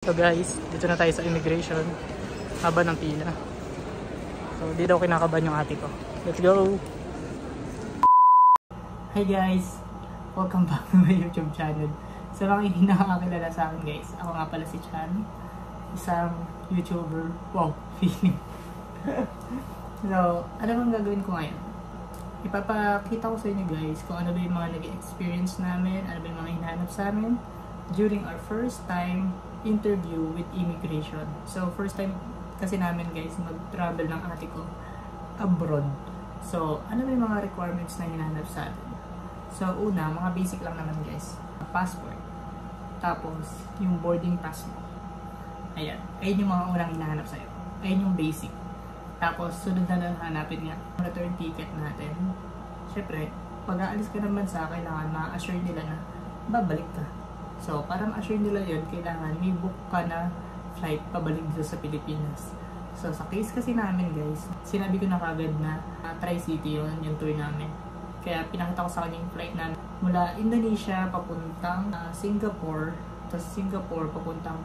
So guys, dito na tayo sa immigration. Haba ng pila. So di daw kinakabahan yung ate ko. Let's go! Hi guys! Welcome back to my YouTube channel. Sa mga hindi nakakakilala sa akin guys, ako nga pala si Chan. Isang YouTuber. Wow, feeling. so, ano bang gagawin ko ngayon? Ipapakita ko sa inyo guys kung ano ba yung mga naging experience namin, ano ba yung mga hinahanap sa amin during our first time interview with immigration. So, first time kasi namin guys mag-travel ng ate ko abroad. So, ano ba yung mga requirements na hinahanap sa atin? So, una, mga basic lang naman guys. Passport. Tapos, yung boarding pass mo. Ayan. Ayun yung mga unang hinahanap sa'yo. Ayun yung basic. Tapos, sunod na lang hanapin nga, return ticket natin. Siyempre, pag aalis ka ng bansa, kailangan ma-assure nila na babalik ka. So, para ma-assure nila yun, kailangan may book ka na flight pabalik dito sa Pilipinas. So, sa case kasi namin guys, sinabi ko na kagad na uh, Tri-City yun, yung tour namin. Kaya pinakita ko sa kanya yung flight namin mula Indonesia papuntang uh, Singapore, tapos Singapore papuntang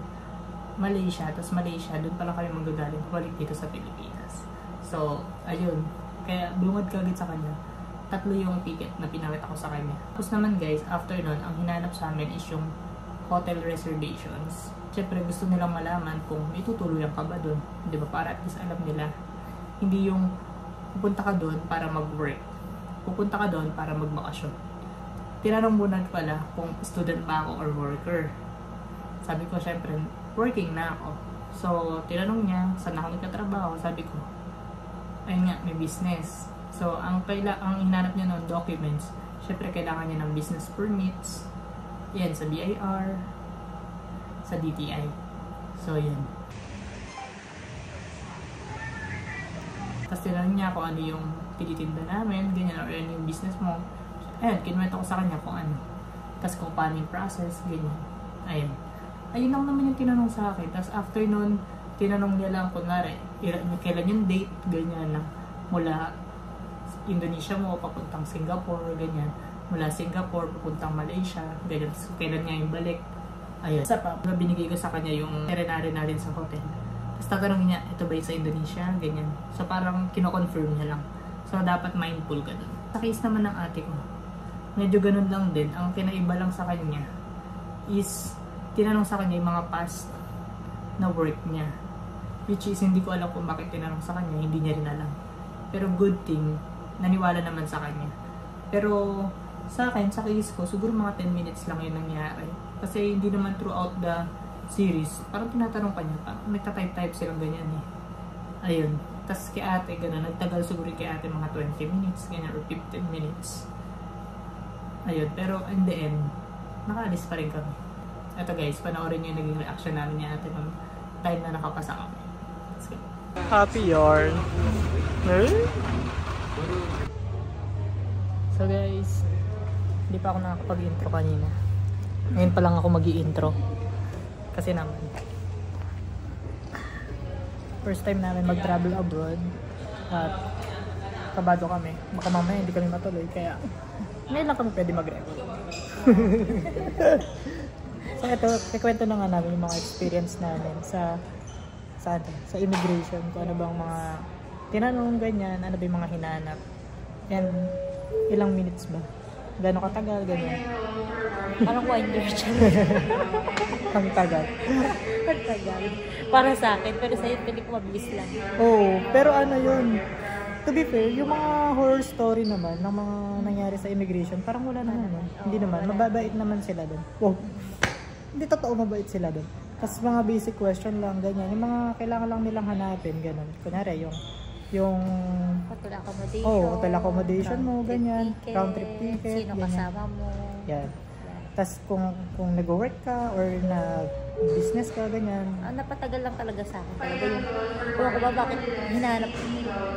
Malaysia, tapos Malaysia, doon pala kami magagaling pabalik dito sa Pilipinas. So, ayun. Kaya bumad ka agad sa kanya. Tatlo yung ticket na pinakita ko sa kanya. Tapos naman guys, after nun, ang hinanap sa amin is yung hotel reservations. Siyempre gusto nilang malaman kung may tutuluyan ka ba doon. Di ba? Para at least alam nila. Hindi yung pupunta ka doon para mag-work. Pupunta ka doon para magbakasyon. Tinanong muna pala kung student ba ako or worker. Sabi ko syempre, working na ako. So, tinanong niya, saan ako nagkatrabaho? Sabi ko, ayun nga, may business. So, ang, kaila ang hinanap niya noon, documents. Syempre, kailangan niya ng business permits, yan, sa BIR, sa DTI. So, yan. Tapos tinanong niya kung ano yung tinitinda namin, ganyan, or ano yung business mo. Ayan, kinuwento ko sa kanya kung ano. Tapos kung paano yung process, ganyan. Ayan. Ayun lang naman yung tinanong sa akin. Tapos after nun, tinanong niya lang, kunwari, kailan yung date, ganyan lang. Mula Indonesia mo, papuntang Singapore, ganyan mula Singapore papuntang Malaysia, ganyan, so, kailan niya yung balik. Ayun. Isa pa, binigay ko sa kanya yung itinerary natin sa hotel. Tapos tatanungin niya, ito ba sa Indonesia? Ganyan. So parang kino-confirm niya lang. So dapat mindful ka dun. Sa case naman ng ate ko, medyo ganun lang din. Ang kinaiba lang sa kanya is tinanong sa kanya yung mga past na work niya. Which is, hindi ko alam kung bakit tinanong sa kanya, hindi niya rin alam. Pero good thing, naniwala naman sa kanya. Pero sa akin, sa case ko, siguro mga 10 minutes lang yun nangyari. Kasi hindi naman throughout the series, parang tinatanong pa niya, parang nagta-type-type silang ganyan eh. Ayun. Tapos kay ate, gano'n, nagtagal siguro kay ate mga 20 minutes, ganyan, or 15 minutes. Ayun, pero in the end, nakaalis pa rin kami. Ito guys, panoorin niyo yung naging reaction namin ni ate nung time na nakapasa kami. Let's go. Happy yarn. Eh? So guys, hindi pa ako nakakapag-intro kanina. Ngayon pa lang ako mag intro Kasi naman, first time namin mag-travel abroad. At kabado kami. Baka mamaya hindi kami matuloy. Kaya ngayon lang kami pwede mag-record. so ito, kikwento na nga namin yung mga experience namin sa sa, ano, sa immigration. Kung ano bang mga tinanong ganyan, ano ba yung mga hinanap. And ilang minutes ba? Gano'ng katagal, gano'n. Parang one year siya. Ang tagal. Ang tagal. Para sa akin, pero sa'yo, pili ko mabilis lang. Oo, oh, pero ano yun, to be fair, yung mga horror story naman ng mga nangyari sa immigration, parang wala naman. No? Hindi naman, mababait naman sila doon. Wow. Hindi totoo mabait sila doon. Tapos mga basic question lang, ganyan. Yung mga kailangan lang nilang hanapin, ganun. Kunyari, yung yung hotel accommodation, oh, hotel accommodation mo, ganyan, ticket, round trip ticket, sino ganyan. kasama mo. Yan. Tapos kung kung nag-work ka or na business ka, ganyan. Ang napatagal lang talaga sa akin talaga yung kung ako ba bakit hinanap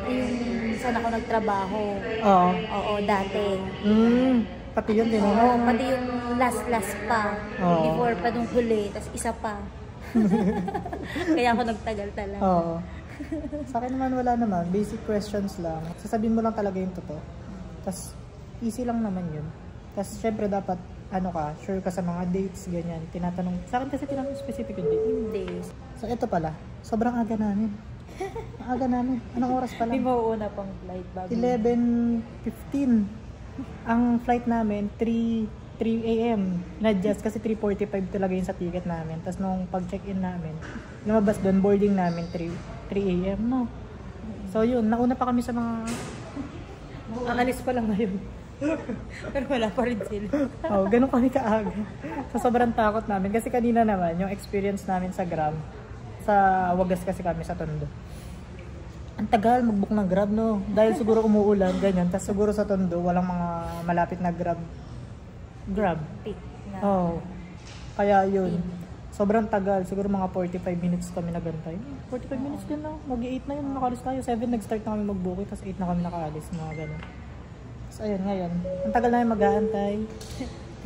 yung saan ako nagtrabaho. Oo. Oo, dati. Mm, pati yun din. Oo, ano? pati yung last last pa. Oo. Before pa nung huli, tapos isa pa. Kaya ako nagtagal talaga. Oo. Sa akin naman wala naman. Basic questions lang. Sasabihin mo lang talaga yung totoo. Tapos, easy lang naman yun. Tapos, syempre dapat ano ka, sure ka sa mga dates, ganyan. Tinatanong, sa akin kasi tinanong specific yung date. Hindi. So, ito pala. Sobrang aga namin. Aga namin. Anong oras pa Hindi lang? mo una pang flight bago. 11.15. Ang flight namin, 3 3 a.m. Na-adjust kasi 3.45 talaga yun sa ticket namin. Tapos nung pag-check-in namin, lumabas doon, boarding namin 3, 3 a.m. No? So yun, nauna pa kami sa mga... Ang alis pa lang ngayon. Pero wala pa rin sila. oh, ganun kami kaaga. So sobrang takot namin. Kasi kanina naman, yung experience namin sa Grab, sa Wagas kasi kami sa Tondo. Ang tagal mag-book ng Grab, no? Dahil siguro umuulan, ganyan. Tapos siguro sa Tondo, walang mga malapit na Grab. Grab. Pit na. Oh. Kaya yun. Sobrang tagal. Siguro mga 45 minutes kami nagantay. 45 minutes din na. Mag-8 na yun. Nakalis tayo. 7 nag-start na kami mag-booking. Tapos 8 na kami nakaalis. Mga ganun. Tapos ayun, ngayon. Ang tagal namin mag-aantay.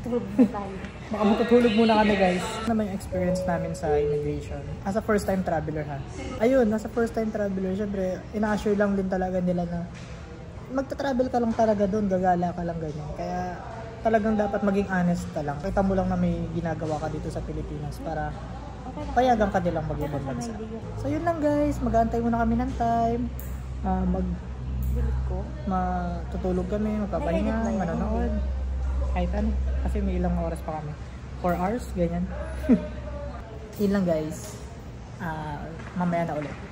Tulog na tayo. Baka matutulog muna kami guys. Ano naman yung experience namin sa immigration? As a first time traveler ha. Ayun, as a first time traveler, syempre, ina-assure lang din talaga nila na magta-travel ka lang talaga doon, gagala ka lang ganyan. Kaya talagang dapat maging honest ka lang. Kita mo lang na may ginagawa ka dito sa Pilipinas para payagan ka nilang mag-ibang bansa. So yun lang guys, mag-aantay muna kami ng time. Ah, mag ko. matutulog kami, magpapahinga, manonood. Kahit ano. Kasi may ilang oras pa kami. 4 hours, ganyan. yun lang guys. Ah, mamaya na ulit.